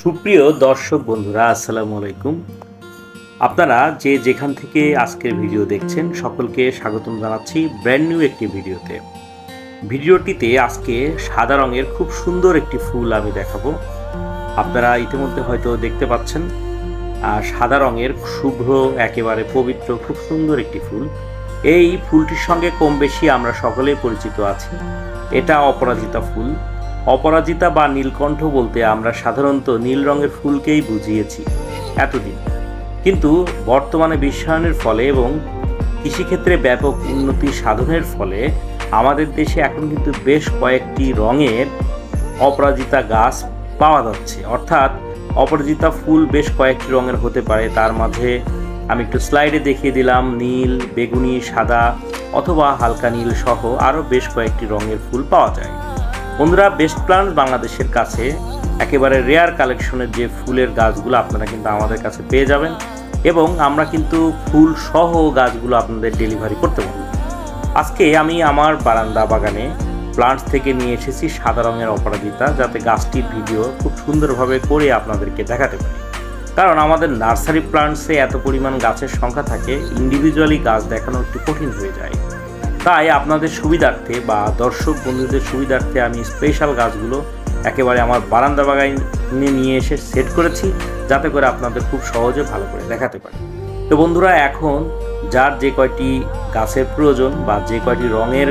সুপ্রিয় দর্শক বন্ধুরা, আসসালামু আলাইকুম। আপনারা যে যেখান থেকে আজকের ভিডিও দেখছেন, সকলকে স্বাগতম জানাচ্ছি ব্র্যান্ড নিউ একটি ভিডিওতে। ভিডিওটিতে আজকে সাদা রঙের খুব সুন্দর একটি ফুল আমি দেখাবো। আপনারা ইতিমধ্যে হয়তো দেখতে পাচ্ছেন সাদা রঙের শুভ্র, একেবারে পবিত্র, খুব সুন্দর একটি ফুল। এই ফুলটির সঙ্গে কম বেশি আমরা সকলেই পরিচিত আছি। এটা অপরাজিতা ফুল। অপরাজিতা বা নীলকণ্ঠ বলতে আমরা সাধারণত নীল রঙের ফুলকেই বুঝিয়েছি এতদিন। কিন্তু বর্তমানে বিশ্বায়নের ফলে এবং কৃষিক্ষেত্রে ব্যাপক উন্নতি সাধনের ফলে আমাদের দেশে এখন কিন্তু বেশ কয়েকটি রঙের অপরাজিতা গাছ পাওয়া যাচ্ছে। অর্থাৎ অপরাজিতা ফুল বেশ কয়েকটি রঙের হতে পারে। তার মাঝে আমি একটু স্লাইডে দেখিয়ে দিলাম নীল, বেগুনি, সাদা অথবা হালকা নীল সহ আরও বেশ কয়েকটি রঙের ফুল পাওয়া যায়। বন্ধুরা বেস্ট প্লান্ট বাংলাদেশের কাছে একেবারে রেয়ার কালেকশনের যে ফুলের গাছগুলো আপনারা কিন্তু আমাদের কাছে পেয়ে যাবেন এবং আমরা কিন্তু ফুল সহ গাছগুলো আপনাদের ডেলিভারি করতে পারি আজকে আমি আমার বারান্দা বাগানে প্লান্টস থেকে নিয়ে এসেছি সাদা রঙের অপরাজিতা, যাতে গাছটির ভিডিও খুব সুন্দরভাবে করে আপনাদেরকে দেখাতে পারি। কারণ আমাদের নার্সারি প্লান্টসে এত পরিমাণ গাছের সংখ্যা থাকে ইন্ডিভিজুয়ালি গাছ দেখানো একটু কঠিন হয়ে যায়। তাই আপনাদের সুবিধার্থে বা দর্শক বন্ধুদের সুবিধার্থে আমি স্পেশাল গাছগুলো একেবারে আমার বারান্দা বাগানে নিয়ে এসে সেট করেছি, যাতে করে আপনাদের খুব সহজে ভালো করে দেখাতে পারি। তো বন্ধুরা, এখন যার যে কয়টি গাছের প্রয়োজন বা যে কয়টি রঙের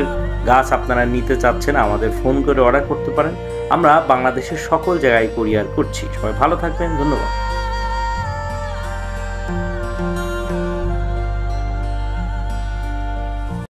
গাছ আপনারা নিতে চাচ্ছেন, আমাদের ফোন করে অর্ডার করতে পারেন। আমরা বাংলাদেশের সকল জায়গায় কোরিয়ার করছি। সবাই ভালো থাকবেন, ধন্যবাদ।